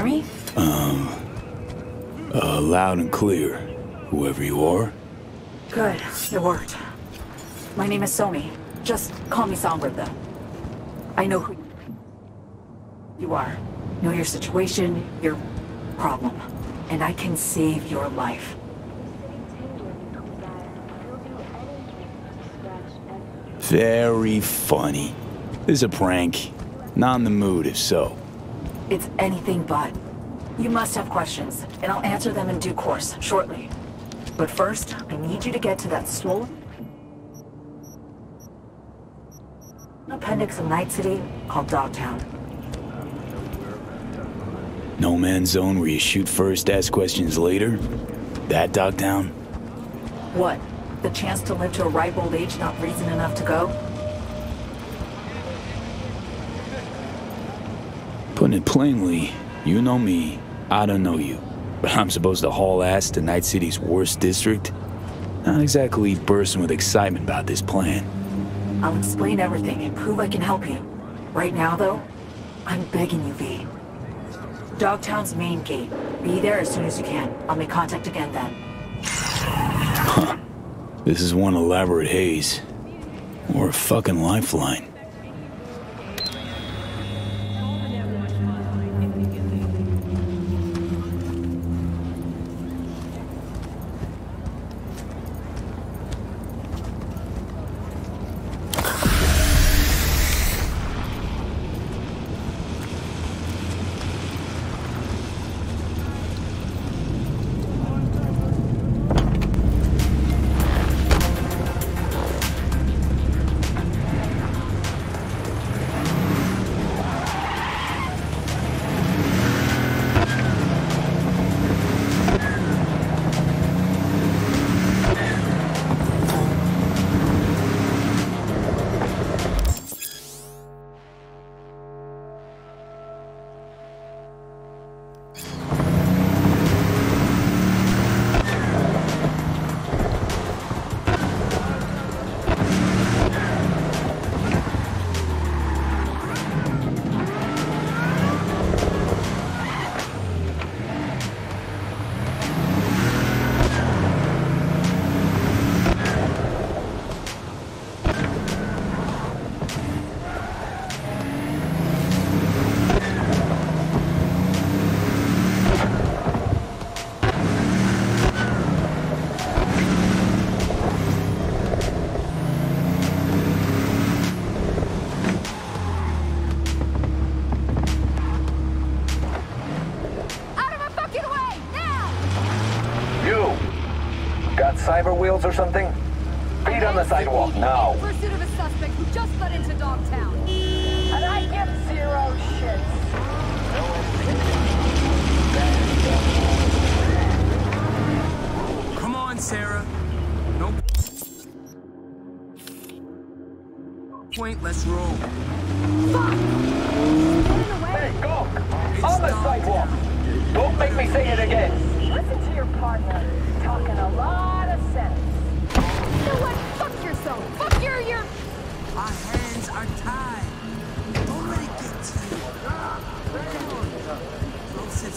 V? Can you hear me? Um... Uh, loud and clear, whoever you are. Good, it worked. My name is So Mi. Just call me though. I know who you are. Know your situation, your problem. And I can save your life. Very funny. This is a prank. Not in the mood, if so. It's anything but. You must have questions, and I'll answer them in due course, shortly. But first, I need you to get to that swollen appendix of Night City called Dogtown. No man's zone where you shoot first, ask questions later? That Dogtown? What? The chance to live to a ripe old age not reason enough to go? Putting it plainly, you know me, I don't know you. But I'm supposed to haul ass to Night City's worst district? Not exactly bursting with excitement about this plan. I'll explain everything and prove I can help you. Right now, though, I'm begging you, V. Dogtown's main gate. Be there as soon as you can. I'll make contact again then. Huh. This is one elaborate haze. Or a fucking lifeline. Or something? Feet on the sidewalk, now.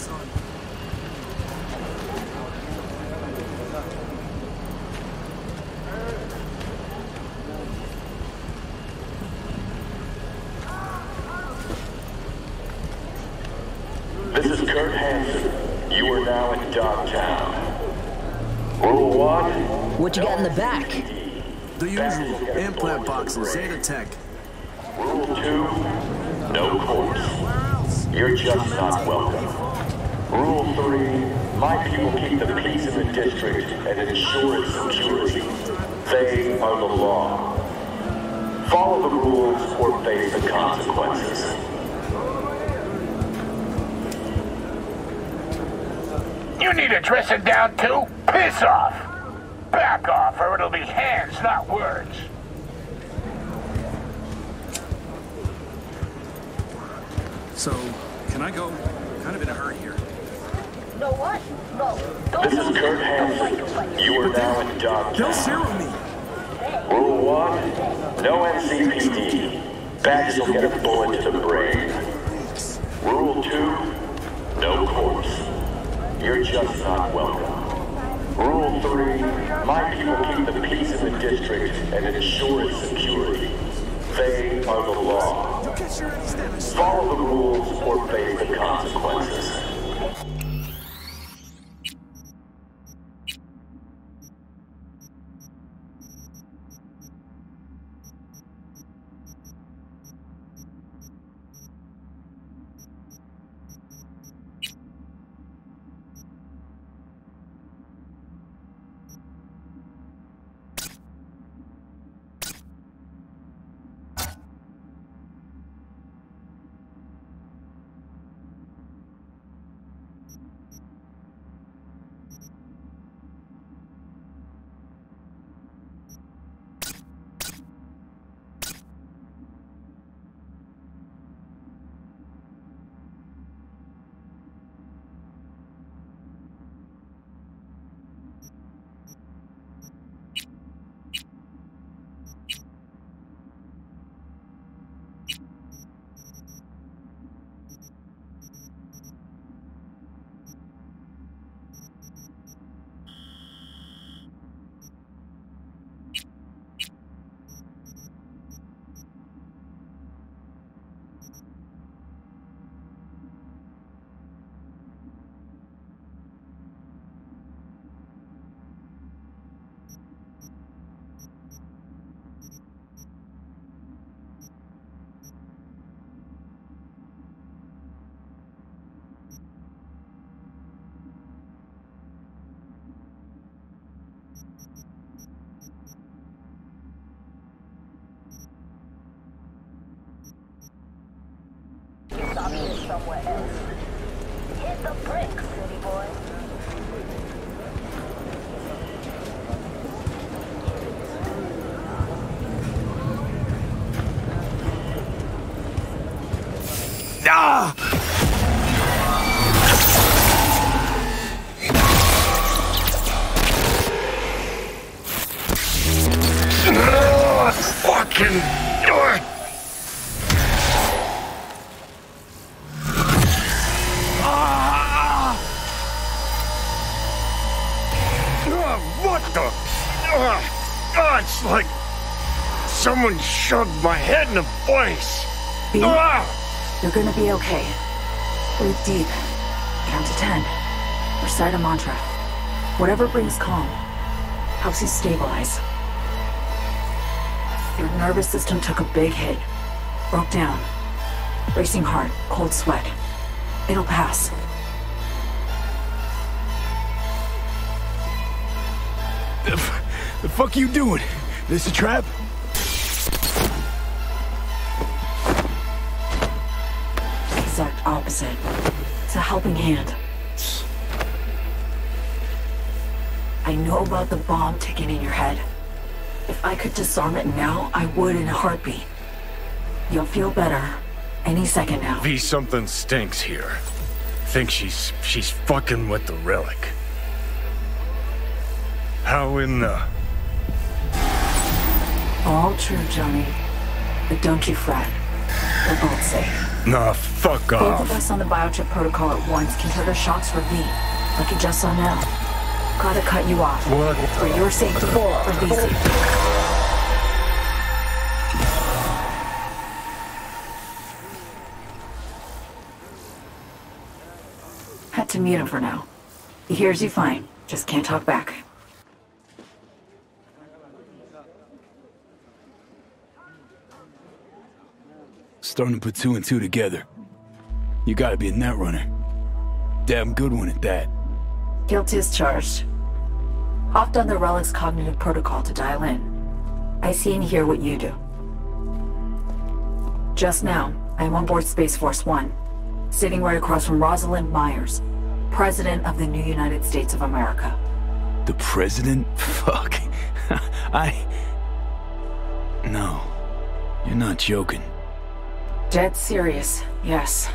This is Kurt Hansen. You are now in Dogtown. Rule one. What you got in the back? The usual. Implant boxes, Zetatech. Rule two. No corpos. You're just not welcome. Rule three. My people keep the peace in the district and ensure its security. They are the law. Follow the rules or face the consequences. You need to a dressing down too? Piss off! Back off or it'll be hands, not words. So, can I go? Kind of in a hurry here. No what? No. This is Kurt Hansen. You are now in They'll Dogtown. zero me. Rule one. No NCPD. Badges will get a bullet to the brain. Rule 2, no corpos. You're just not welcome. Rule 3, my people keep the peace in the district and ensure its security. They are the law. Follow the rules or face the consequences. Somewhere else. Hit the bricks, shoved my head in a place. V, Ah! you're gonna be okay. Breathe deep. Count to ten. Recite a mantra. Whatever brings calm. Helps you stabilize. Your nervous system took a big hit. Broke down. Racing heart, cold sweat. It'll pass. The, f- the fuck you doing? This a trap? Opposite. It's a helping hand. I know about the bomb ticking in your head. If I could disarm it now, I would in a heartbeat. You'll feel better any second now. V something stinks here. Think she's she's fucking with the relic. How in the All true, Johnny. But don't you fret. We're both safe. Nah, fuck Both of us on the biochip protocol at once can trigger shocks for V, like you just saw now. Gotta cut you off. What For your safety, for V's safety. Had to mute him for now. He hears you fine, just can't talk back. Starting to put two and two together. You gotta be a net runner. Damn good one at that. Guilt is charged. Hopped on the Relic's cognitive protocol to dial in. I see and hear what you do. Just now, I am on board Space Force One, sitting right across from Rosalind Myers, President of the new United States of America. The president? Fuck. I. No. You're not joking. Dead serious, yes.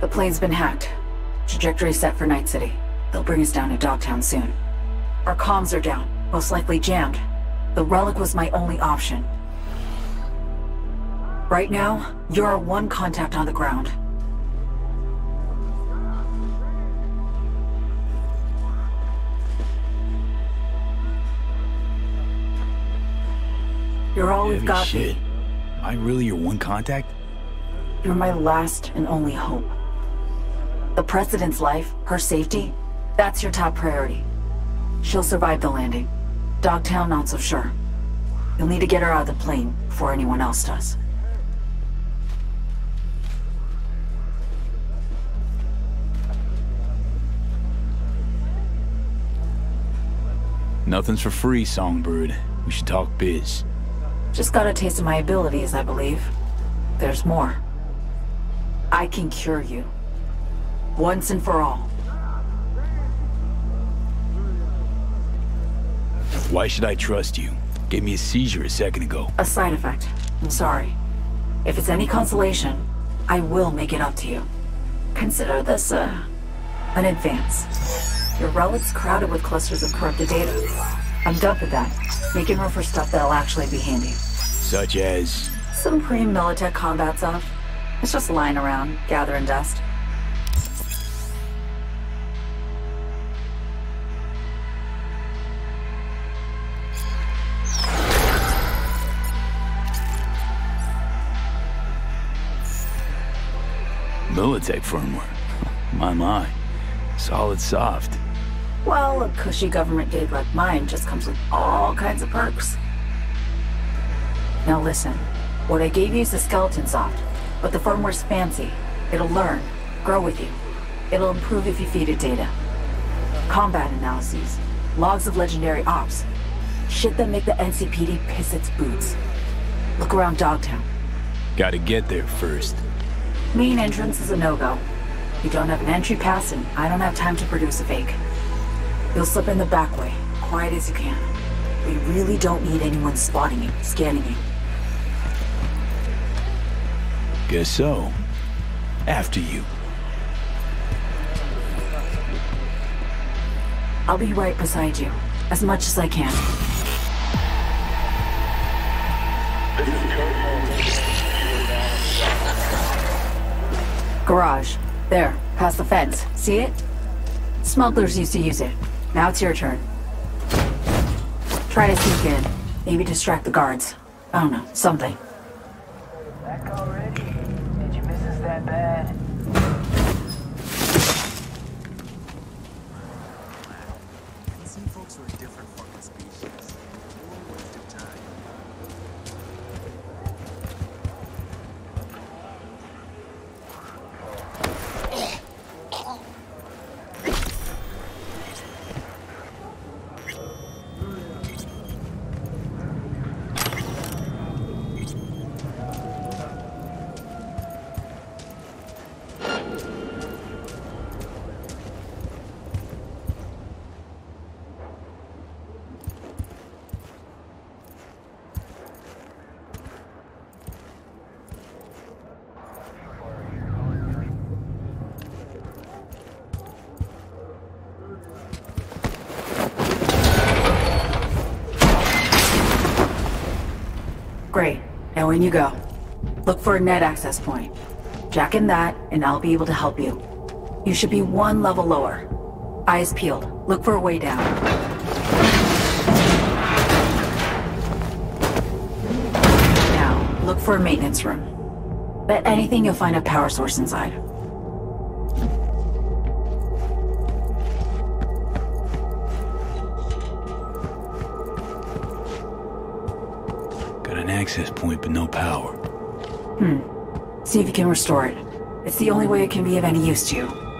The plane's been hacked. Trajectory set for Night City. They'll bring us down to Dogtown soon. Our comms are down, most likely jammed. The relic was my only option. Right now, you're our one contact on the ground. You're all Heavy we've got. Shit. I'm really your one contact? You're my last and only hope. The President's life, her safety, that's your top priority. She'll survive the landing. Dogtown, not so sure. You'll need to get her out of the plane before anyone else does. Nothing's for free, Songbird. We should talk biz. Just got a taste of my abilities, I believe. There's more. I can cure you. Once and for all. Why should I trust you? Gave me a seizure a second ago. A side effect. I'm sorry. If it's any consolation, I will make it up to you. Consider this, uh, an advance. Your relic's crowded with clusters of corrupted data. I'm done with that, making room for stuff that'll actually be handy. Such as... Some pre-Militech combat stuff. It's just lying around, gathering dust. Militech firmware. My, my. Solid soft. Well, a cushy government gig like mine just comes with all kinds of perks. Now listen, what I gave you is the skeleton soft, but the firmware's fancy. It'll learn, grow with you. It'll improve if you feed it data. Combat analyses, logs of legendary ops. Shit that make the NCPD piss its boots. Look around Dogtown. Gotta get there first. Main entrance is a no-go. You don't have an entry pass and I don't have time to produce a fake. You'll slip in the back way, quiet as you can. We really don't need anyone spotting you, scanning you. Guess so. After you. I'll be right beside you, as much as I can. Garage. There, past the fence. See it? Smugglers used to use it. Now it's your turn. Try to sneak in. Maybe distract the guards. I don't know, something. In you go. Look for a net access point. Jack in that, and I'll be able to help you. You should be one level lower. Eyes peeled. Look for a way down. Now, look for a maintenance room. Bet anything you'll find a power source inside. Access point, but no power. Hmm. See if you can restore it. It's the only way it can be of any use to you.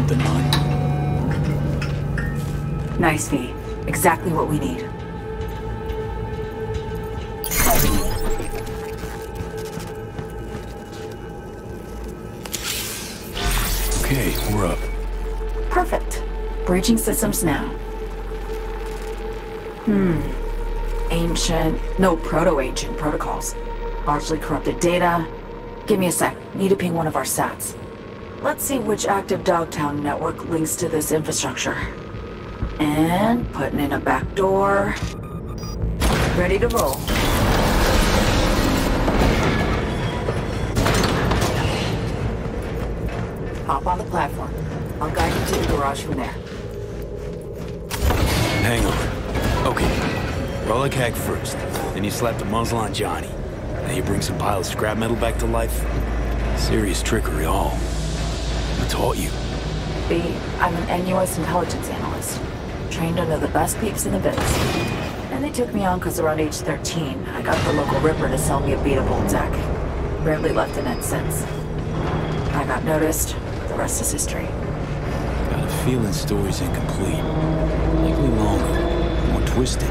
Something, hon. Nice, V. Exactly what we need. Okay, we're up. Perfect. Breaching systems now. Hmm. Ancient, no, proto-ancient protocols. Largely corrupted data. Give me a sec. Need to ping one of our sats. Let's see which active Dogtown network links to this infrastructure. And putting in a back door. Ready to roll. Hop on the platform. I'll guide you to the garage from there. Hang on. Okay. Roll a hack first. Then you slap the muzzle on Johnny. Then you bring some pile of scrap metal back to life. Serious trickery all. Taught you? V, I'm an NUS intelligence analyst. Trained under the best peeps in the biz. And they took me on because around age 13, I got the local Ripper to sell me a beatable deck. Rarely left in it since. I got noticed. The rest is history. Got a feeling story's incomplete. Likely longer, more twisted.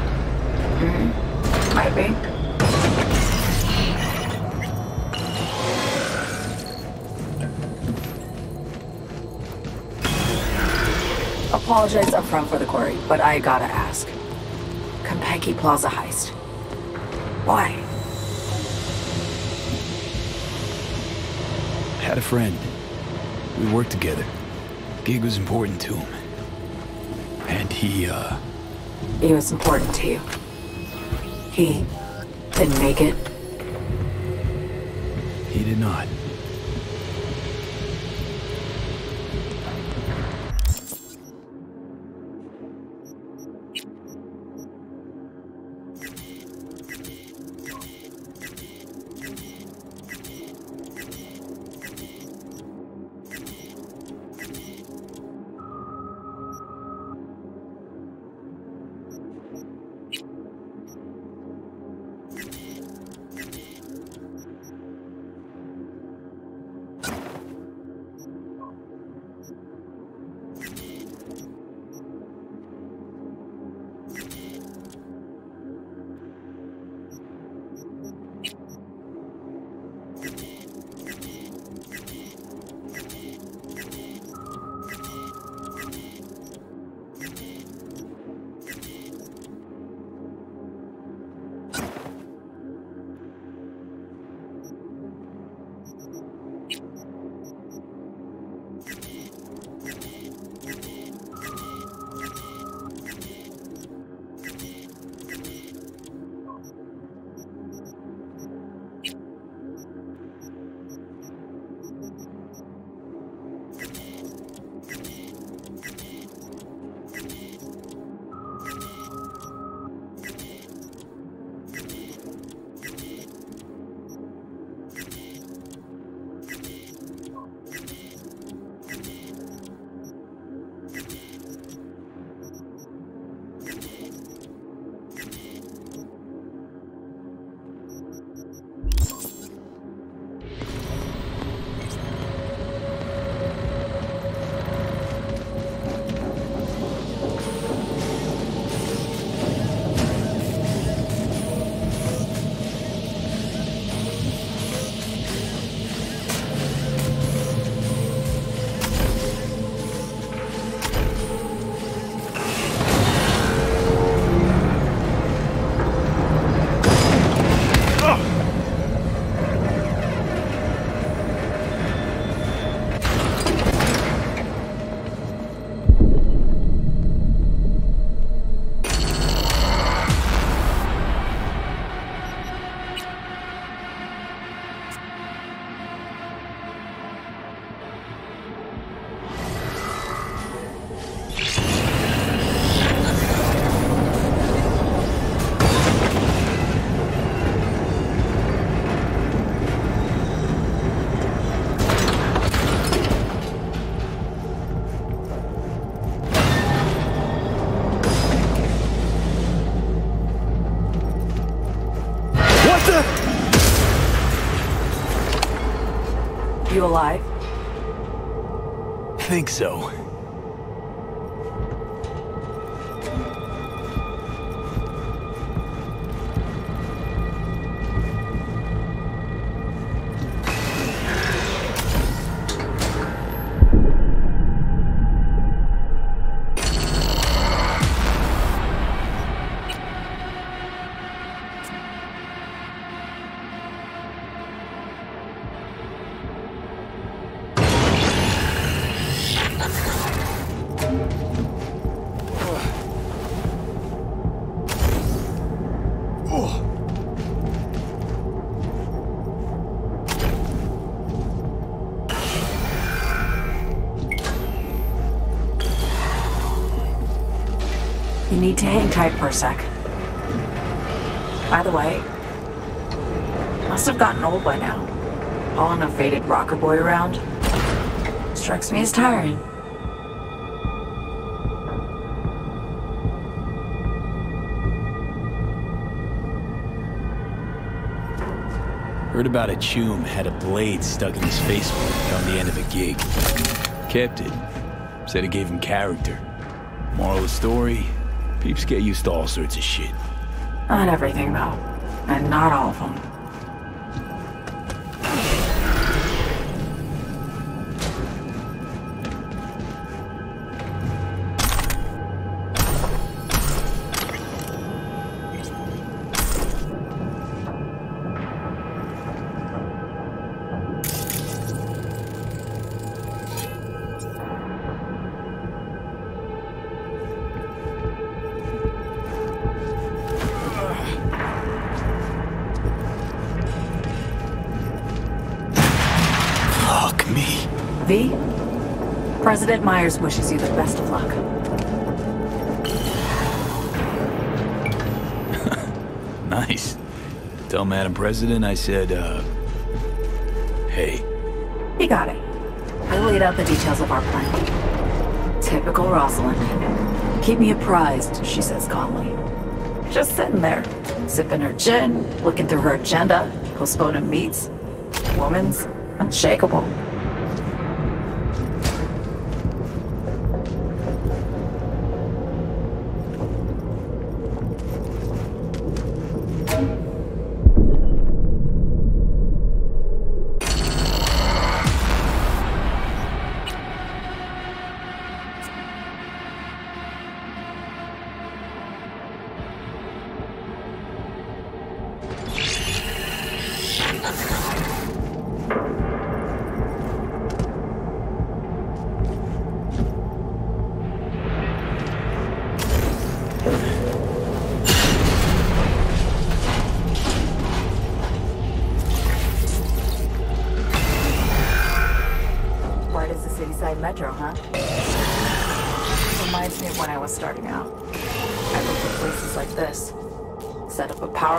Mm-hmm. Might be. I apologize upfront for the query, but I gotta ask. Konpeki Plaza heist. Why? Had a friend. We worked together. Gig was important to him. And he, uh, He was important to you. He didn't make it. he did not. You alive? think so. Need to hang tight for a sec. By the way, must have gotten old by now. Hauling a faded rocker boy around. Strikes me as tiring. Heard about a chum had a blade stuck in his face on the end of a gig. Kept it. Said it gave him character. Moral of the story, peeps get used to all sorts of shit. Not everything, though. And not all of them. Myers wishes you the best of luck. Nice. Tell Madam President I said, uh... Hey. He got it. I laid out the details of our plan. Typical Rosalind. Keep me apprised, she says calmly. Just sitting there, sipping her gin, looking through her agenda, postponing meets. Woman's unshakable.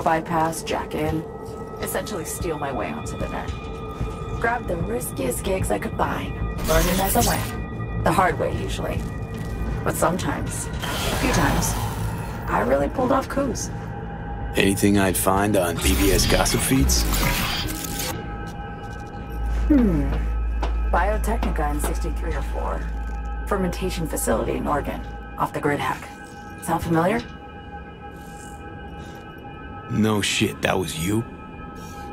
Power bypass, jack in, essentially steal my way onto the net. Grab the riskiest gigs I could find, learning as I went. The hard way, usually. But sometimes, a few times, I really pulled off coups. Anything I'd find on PBS gossip feeds? Hmm. Biotechnica in 63 or 4. Fermentation facility in Oregon, off the grid hack. Sound familiar? No shit, that was you?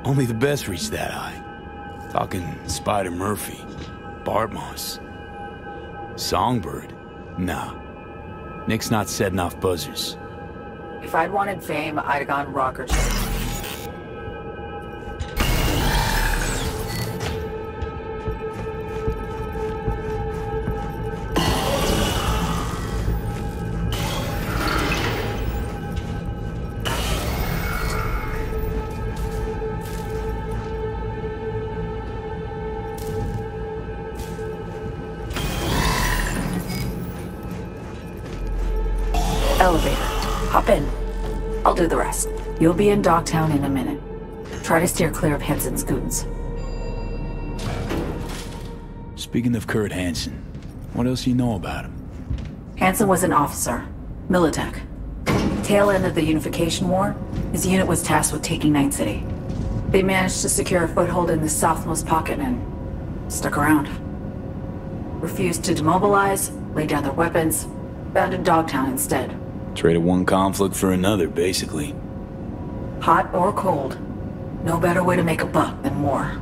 Only the best reach that high. Talking Spider Murphy, Bart Moss, Songbird. Nah. Nick's not setting off buzzers. If I'd wanted fame, I'd have gone rocker You'll be in Dogtown in a minute. Try to steer clear of Hansen's goons. Speaking of Kurt Hansen, what else do you know about him? Hansen was an officer. Militech. Tail end of the Unification War, his unit was tasked with taking Night City. They managed to secure a foothold in the southmost pocket and stuck around. refused to demobilize, lay down their weapons, abandoned Dogtown instead. Traded one conflict for another, basically. Hot or cold, no better way to make a buck than war.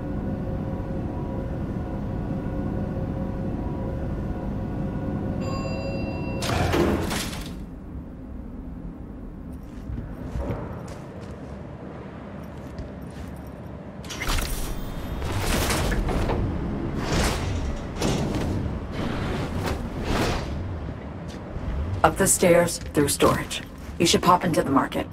Up the stairs, through storage. You should pop into the market.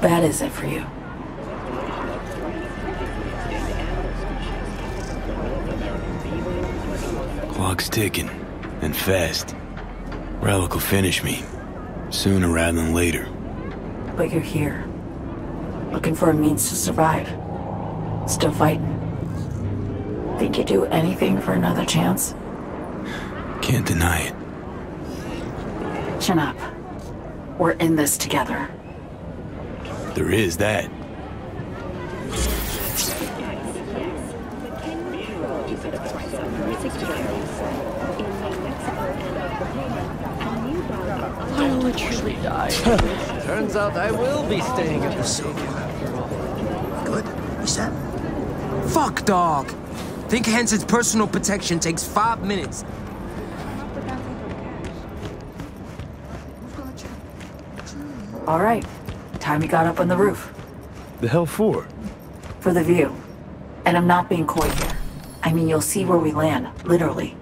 Bad is it for you? Clock's ticking, and fast. Relic will finish me. Sooner rather than later. But you're here. Looking for a means to survive. Still fighting. Think you'd do anything for another chance? Can't deny it. Chin up. We're in this together. There is that. I will truly die. Turns out I will be staying at the Soviet after all. Good? You set? Fuck, dog. Think Hansen's personal protection takes five minutes. All right. Time you got up on the roof. The hell for? For the view. And I'm not being coy here. I mean, you'll see where we land, literally.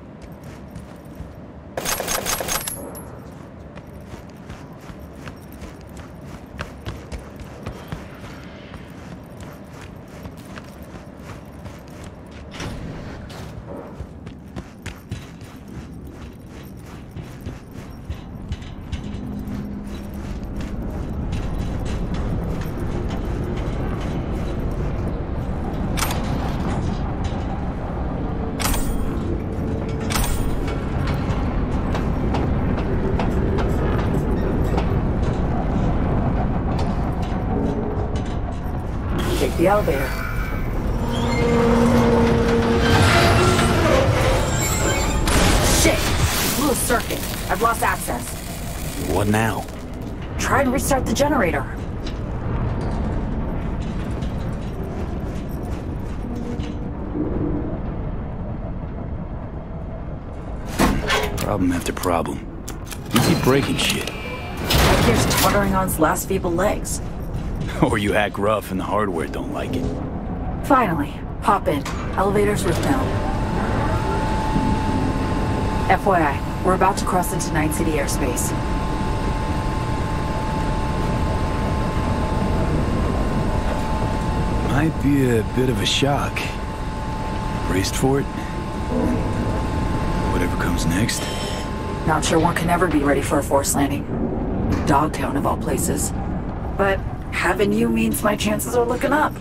Elevator. Shit! Blew a circuit. I've lost access. What now? Try and restart the generator. Problem after problem. You keep breaking shit. Like here's tottering on its last feeble legs. Or you hack rough and the hardware don't like it. Finally, hop in. Elevator's roof down. FYI, we're about to cross into Night City airspace. Might be a bit of a shock. Braced for it? Whatever comes next. Not sure one can ever be ready for a forced landing. Dogtown of all places. But having you means my chances are looking up.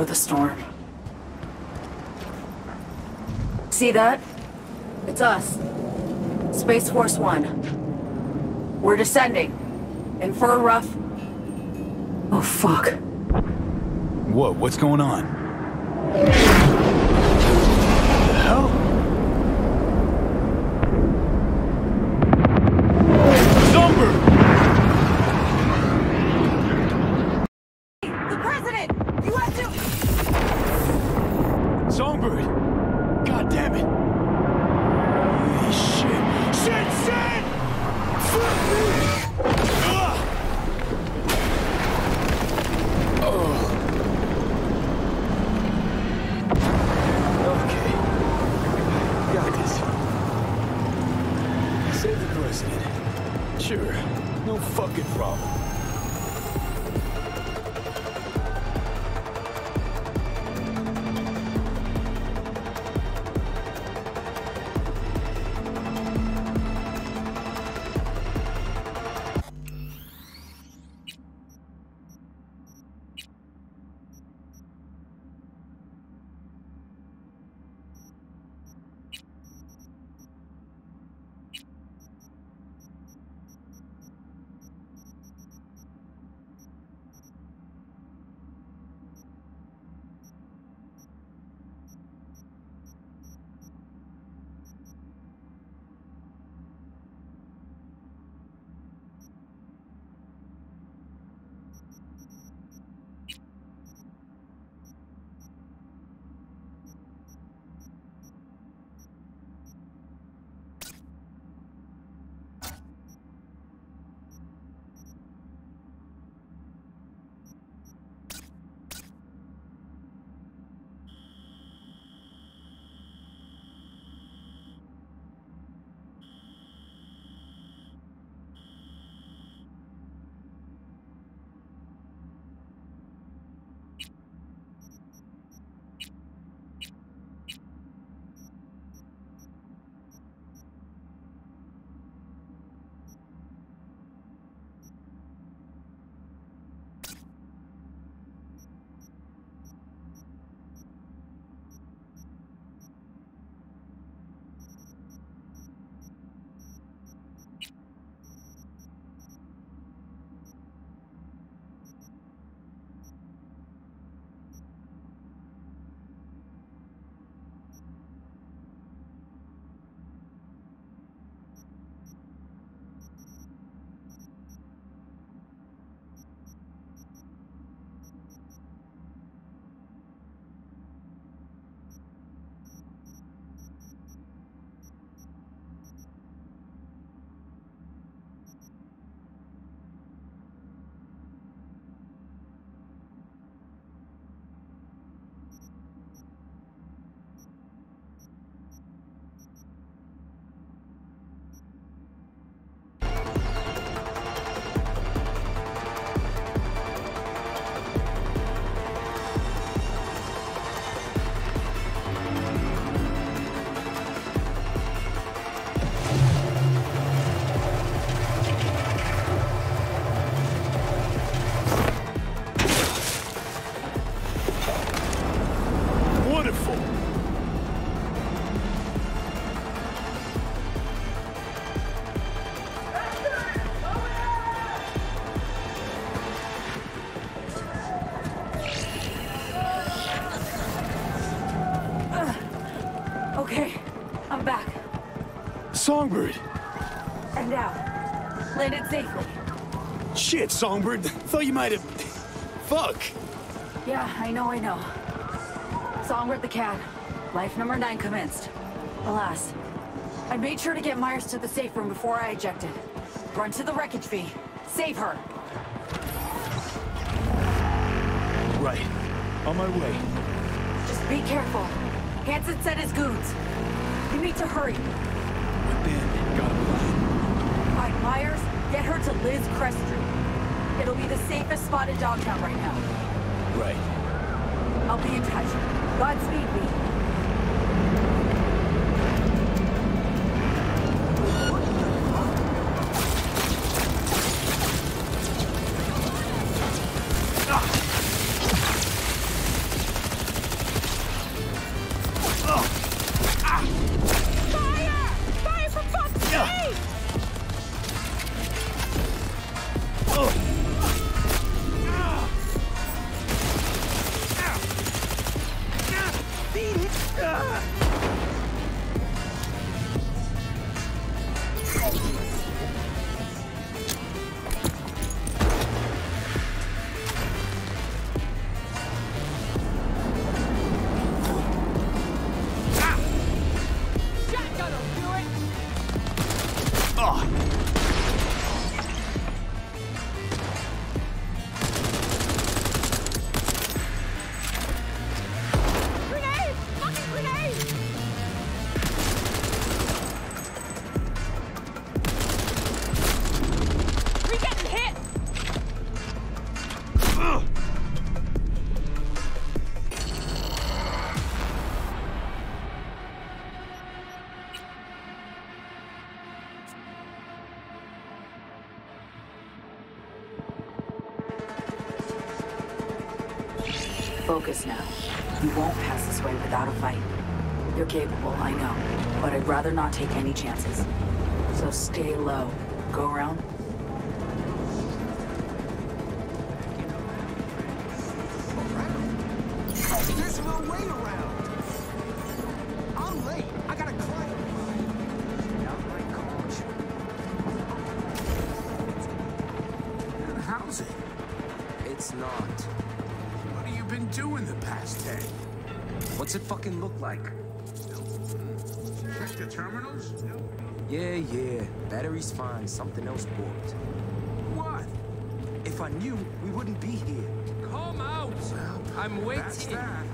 Before the storm. See that? It's us. Space Force One. We're descending. In for a rough... Oh, fuck. What? What's going on? Songbird! And out. Landed safely. Shit, Songbird. Thought you might have... Fuck! Yeah, I know, I know. Songbird the cat. Life number nine commenced. Alas. I made sure to get Myers to the safe room before I ejected. Run to the wreckage V. Save her. Right. On my way. Just be careful. Hansen said his goons. You need to hurry. Got a plan? Find Myers, get her to Liz Kress It'll be the safest spot in downtown right now. Right. I'll be in touch. Godspeed, V. Focus now. You won't pass this way without a fight. You're capable, I know, but I'd rather not take any chances. So stay low. Go around. Been doing the past day? What's it fucking look like? Check the terminals? Yeah, yeah. Battery's fine. Something else broke. What? If I knew, we wouldn't be here. Come out! I'm waiting. That's that.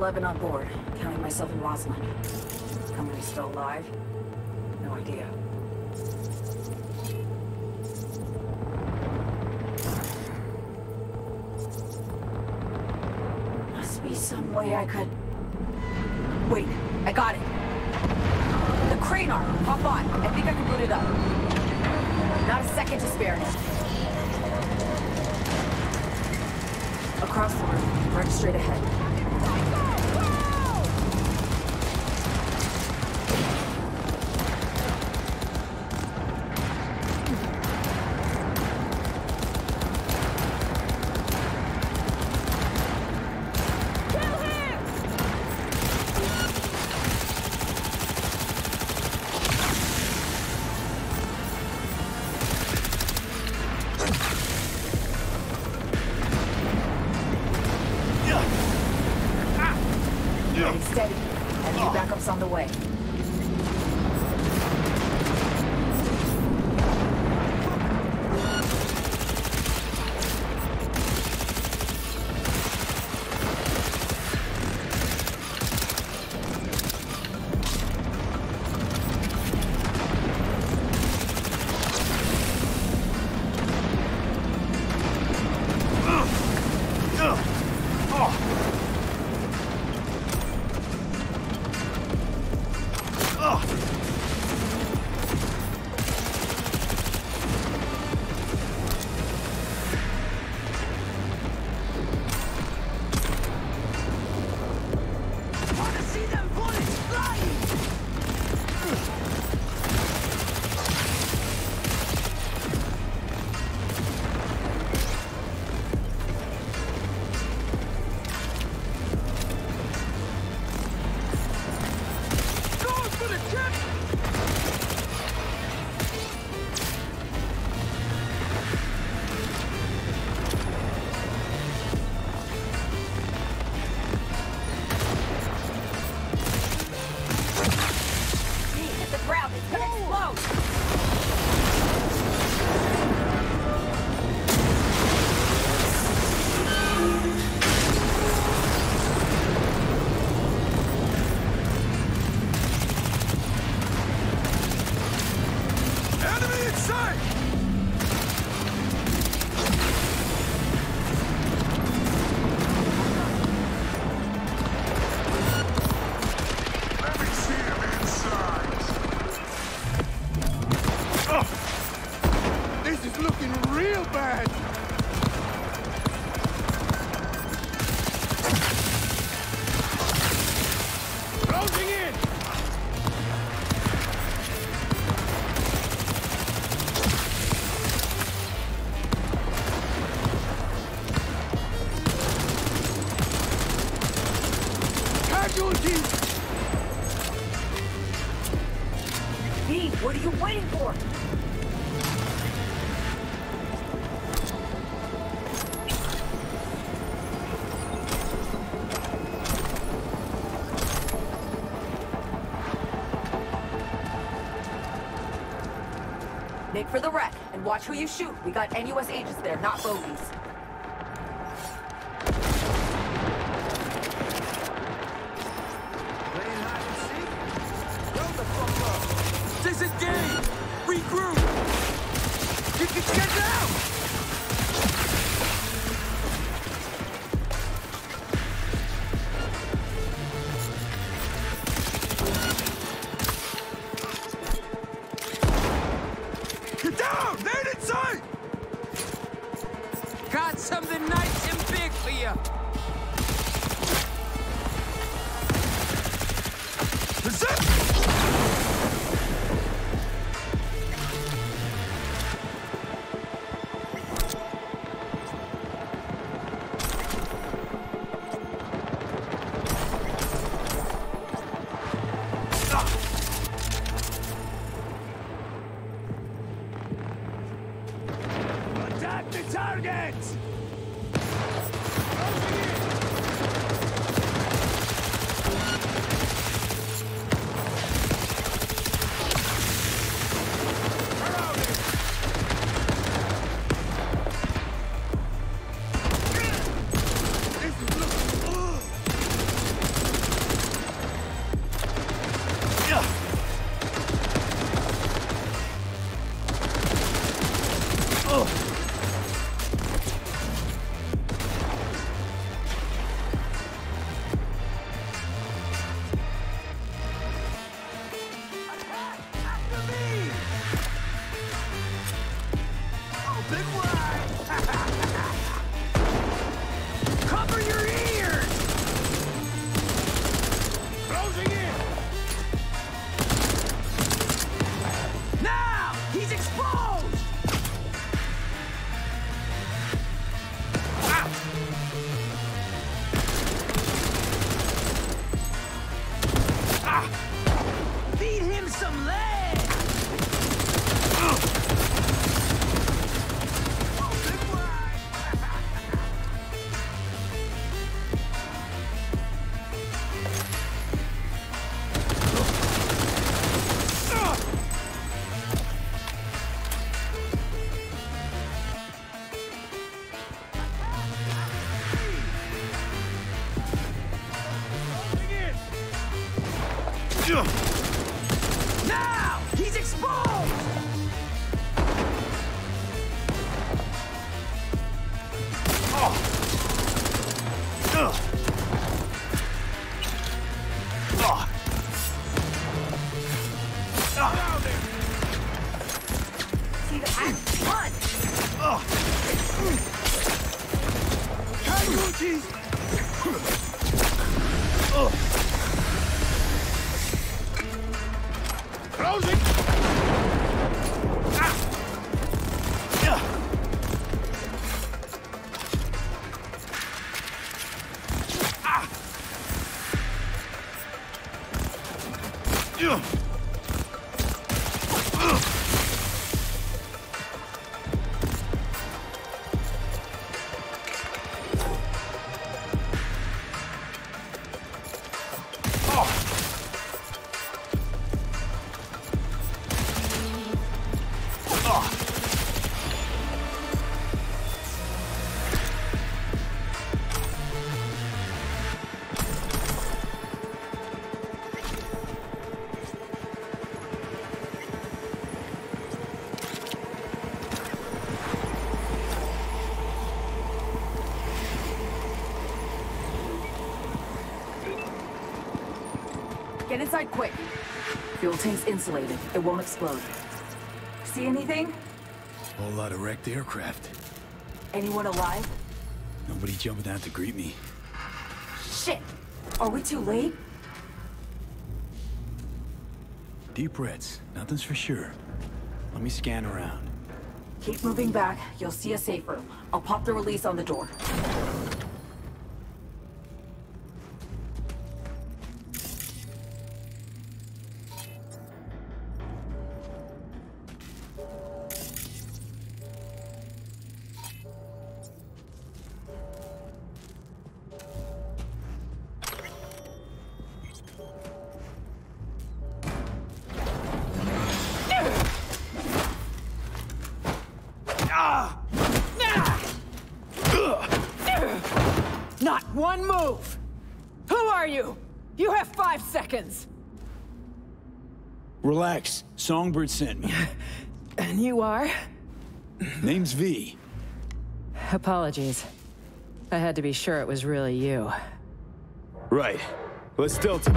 11 on board, counting myself and Rosalind. Hey! Watch who you shoot. We got NUS agents there, not bogeys. Close! tank's insulated. It won't explode. See anything? A whole lot of wrecked aircraft. Anyone alive? Nobody jumping out to greet me. Shit! Are we too late? Deep breaths. Nothing's for sure. Let me scan around. Keep moving back. You'll see a safe room. I'll pop the release on the door. Seconds! Relax. Songbird sent me. And you are? Name's V. Apologies. I had to be sure it was really you. Right. Let's delta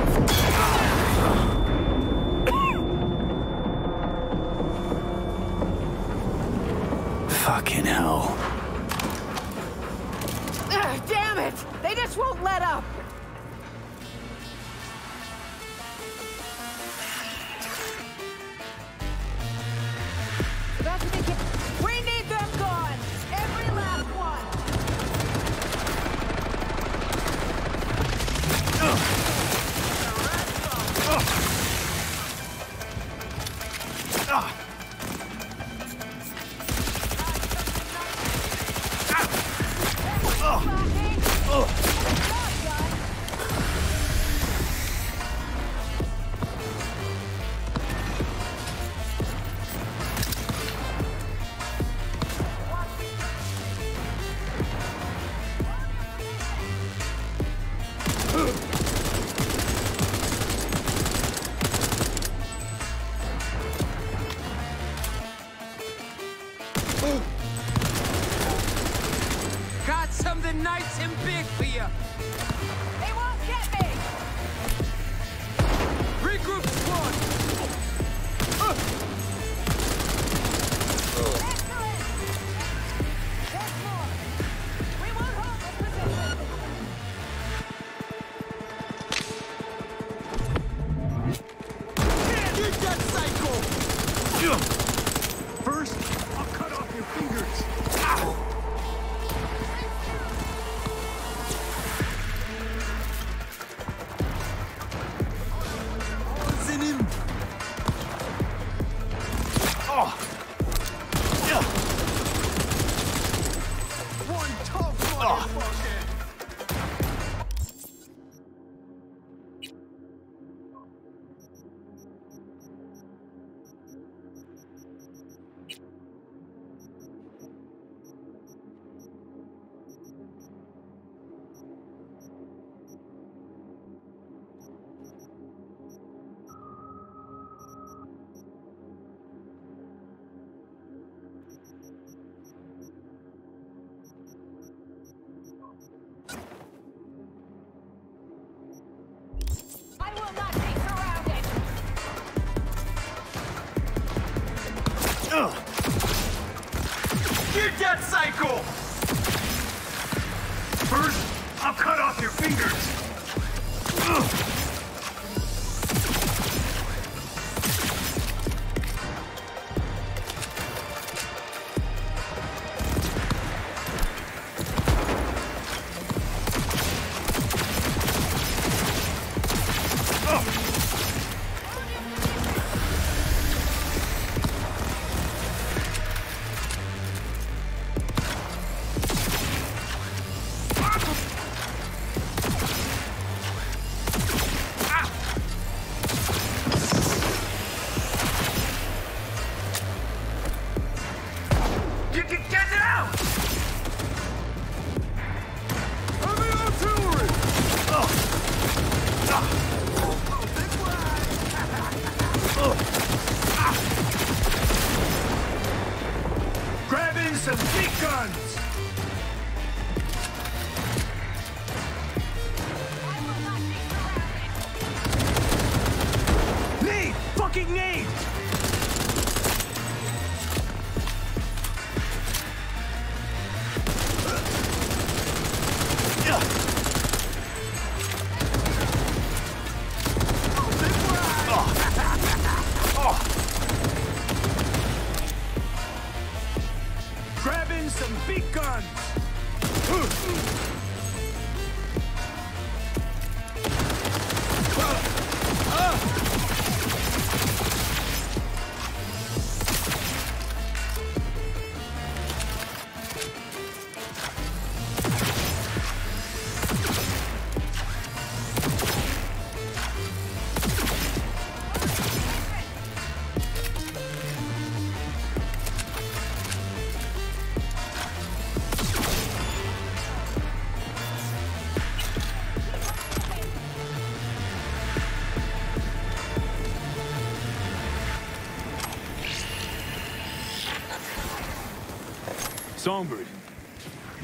some big guns!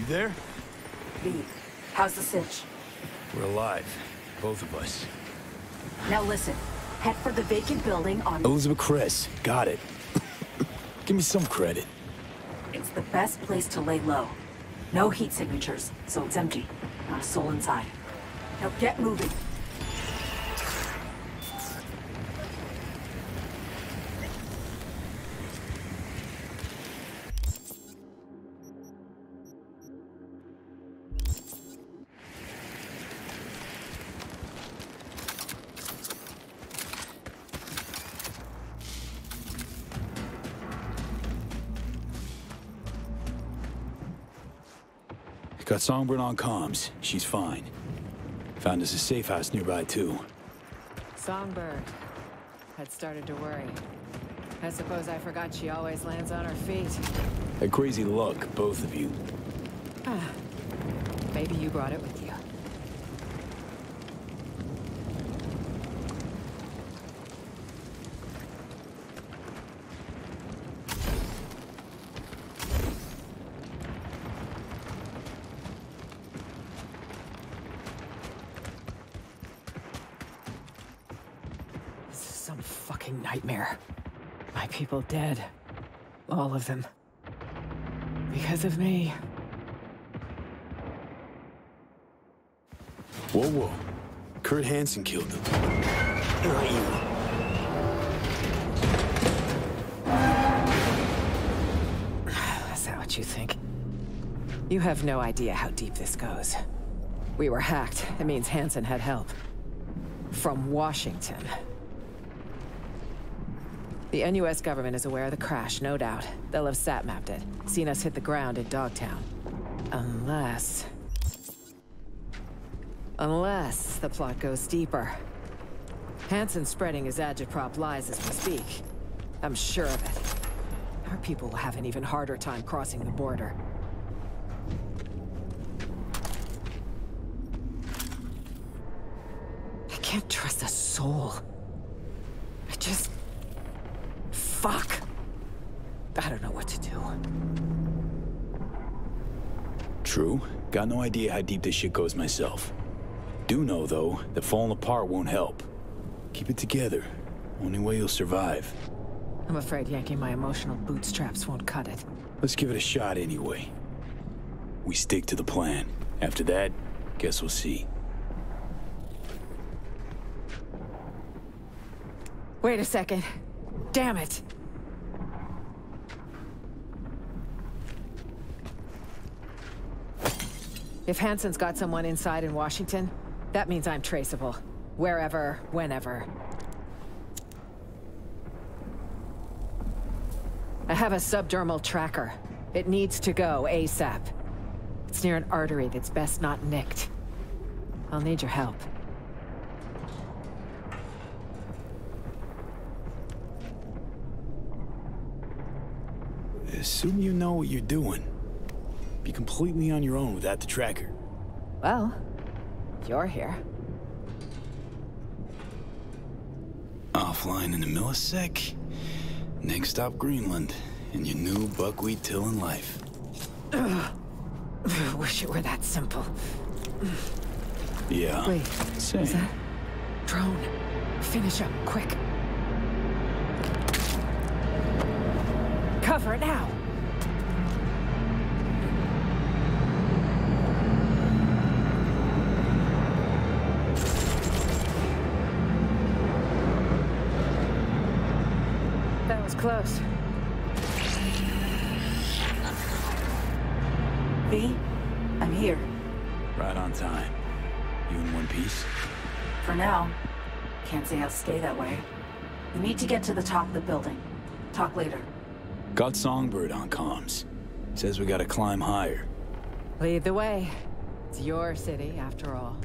There? V, how's the cinch? We're alive. Both of us. Now listen, head for the vacant building on... Elizabeth Kress, got it. Give me some credit. It's the best place to lay low. No heat signatures, so it's empty. Not a soul inside. Now get moving. Got Songbird on comms. She's fine. Found us a safe house nearby, too. Songbird had started to worry. I suppose I forgot she always lands on her feet. A crazy luck, both of you. Ah, maybe you brought it with you. This is some fucking nightmare. My people dead. All of them. Because of me. Whoa, whoa. Kurt Hansen killed them. Not you. Is that what you think? You have no idea how deep this goes. We were hacked. It means Hansen had help. From Washington. The NUS government is aware of the crash, no doubt. They'll have sat-mapped it, seen us hit the ground in Dogtown. Unless... Unless the plot goes deeper. Hansen's spreading his agitprop lies as we speak. I'm sure of it. Our people will have an even harder time crossing the border. I can't trust a soul. I just... Fuck. I don't know what to do. True. Got no idea how deep this shit goes myself. Do know, though, that falling apart won't help. Keep it together. Only way you'll survive. I'm afraid yanking my emotional bootstraps won't cut it. Let's give it a shot anyway. We stick to the plan. After that, guess we'll see. Wait a second. Damn it. If Hansen's got someone inside in Washington, that means I'm traceable. Wherever, whenever. I have a subdermal tracker. It needs to go ASAP. It's near an artery that's best not nicked. I'll need your help. Assume you know what you're doing. Be completely on your own without the tracker. Well, you're here. Offline in a millisec. Next stop Greenland. And your new buckwheat tilling life. Ugh. Wish it were that simple. Yeah. Wait, Same. is that? Drone. Finish up, quick. Cover it now. Close. V, I'm here. Right on time. You in one piece? For now. Can't say I'll stay that way. We need to get to the top of the building. Talk later. Got Songbird on comms. Says we gotta climb higher. Lead the way. It's your city, after all.